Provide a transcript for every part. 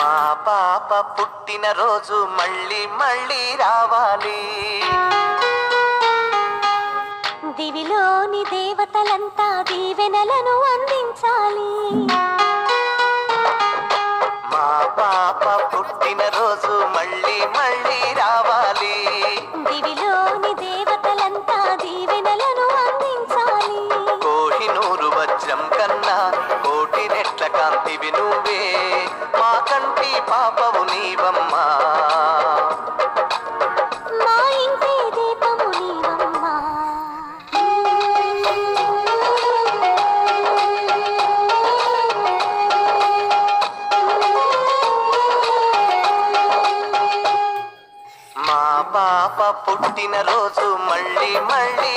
మా పాప పుట్టిన రోజు మళ్ళీ మళ్ళీ రావాలి. దివిలోని దేవతలంతా దీవెనలను అందించాలి. మా పాప పుట్టిన రోజు మళ్ళీ మళ్ళీ రావాలి. వజ్రం కన్నా కోటి రెట్ల కాంతివి నువ్వే. మా కంటి పాపవు నీవమ్మా. మా పాప పుట్టిన రోజు మళ్ళీ మళ్ళీ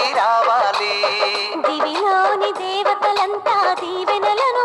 దేవతలంతా దీవెనలను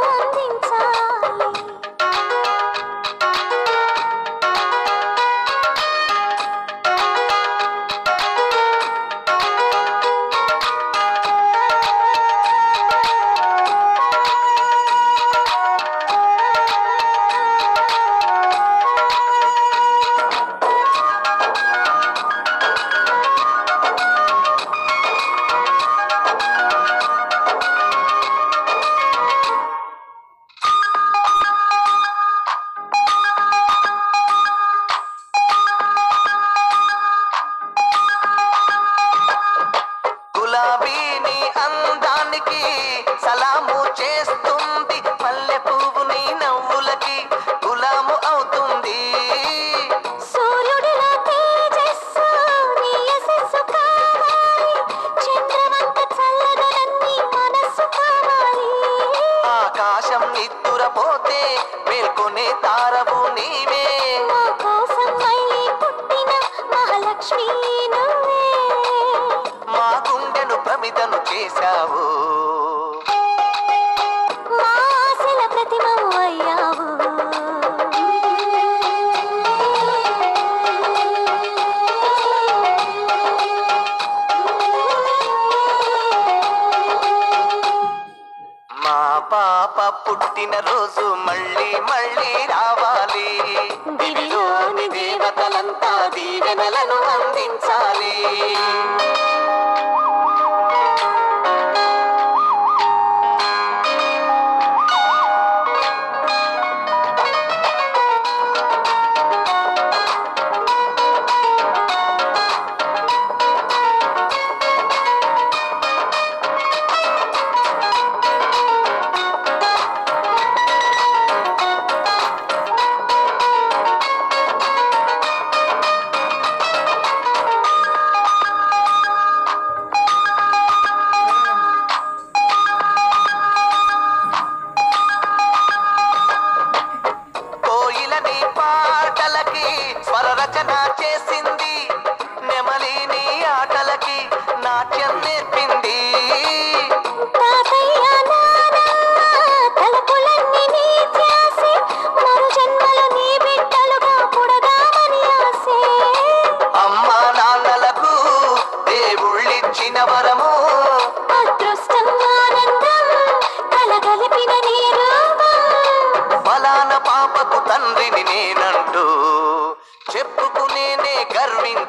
అందానికి సలాము చేస్తుంది. మల్లె పువ్వు నీ నవ్వులకి గులాము అవుతుంది. ఆకాశం నిద్దురపోతే మేల్కొనే తారవు నీవే. మహాలక్ష్మి మా గుండెను ప్రమిదను చేశావు. పుట్టిన రోజు మళ్ళీ మళ్ళీ రావాలి. దివిలోని దేవతలంతా దీవెనలను అందించాలి. స్వర రచన చేసింది.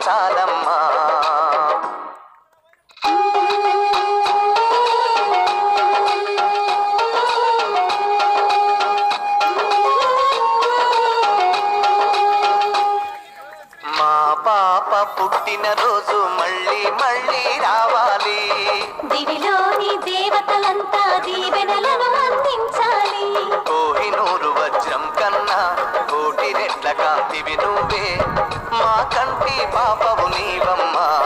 గర్వించాలమ్మా మా పాప పుట్టిన రోజు మళ్ళీ మళ్ళీ రావాలి. దివిలోని దేవతలంతా దీవెనలను అందించాలి. కోహినూరు వజ్రం కన్నా కోటి రెట్ల కాంతివి మా కంటి పాపవు నీవమ్మా.